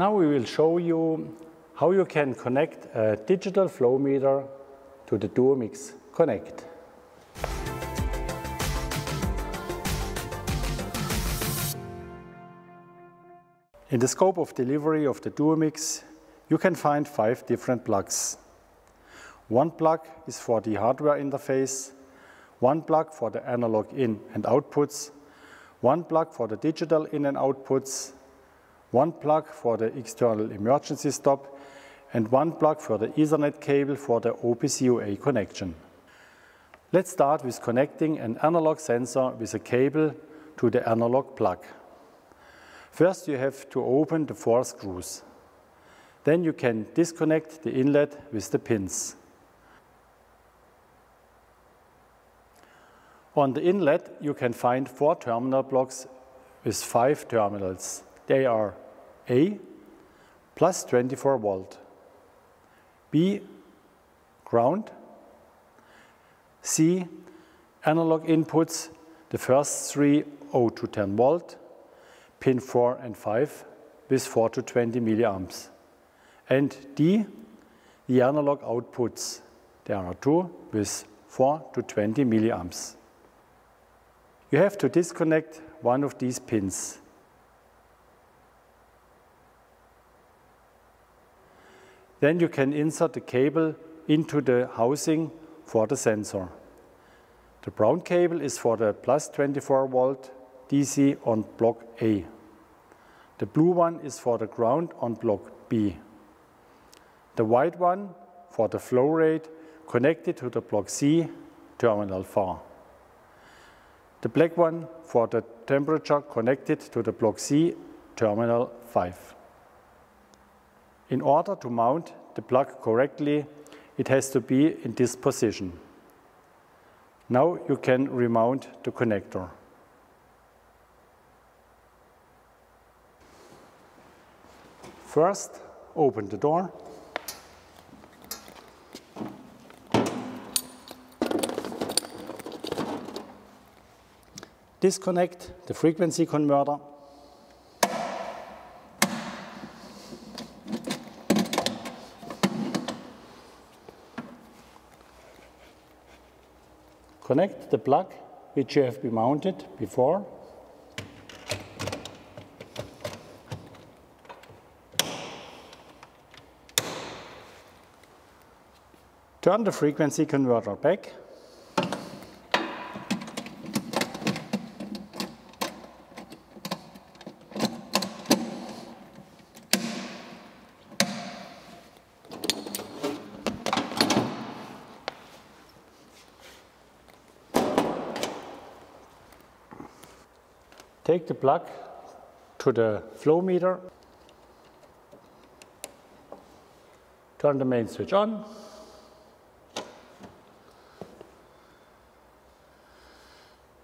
Now we will show you how you can connect a digital flow meter to the Duomix Connect. In the scope of delivery of the Duomix, you can find five different plugs. One plug is for the hardware interface, one plug for the analog in and outputs, one plug for the digital in and outputs, one plug for the external emergency stop, and one plug for the Ethernet cable for the OPC UA connection. Let's start with connecting an analog sensor with a cable to the analog plug. First you have to open the four screws. Then you can disconnect the inlet with the pins. On the inlet you can find four terminal blocks with five terminals. They are A plus 24 volt, B ground, C analog inputs, the first three 0 to 10 volt, pin 4 and 5 with 4 to 20 milliamps. And D, the analog outputs, there are two with 4 to 20 milliamps. You have to disconnect one of these pins. Then you can insert the cable into the housing for the sensor. The brown cable is for the plus 24 volt DC on block A. The blue one is for the ground on block B. The white one for the flow rate connected to the block C terminal 4. The black one for the temperature connected to the block C terminal 5. In order to mount the plug correctly, it has to be in this position. Now you can remount the connector. First, open the door. Disconnect the frequency converter Connect the plug which you have been mounted before. Turn the frequency converter back. Take the plug to the flow meter. Turn the main switch on.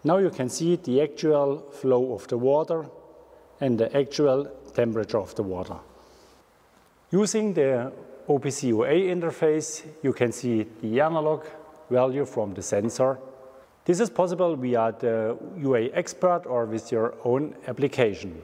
Now you can see the actual flow of the water and the actual temperature of the water. Using the OPC UA interface, you can see the analog value from the sensor this is possible via the UaExpert or with your own application.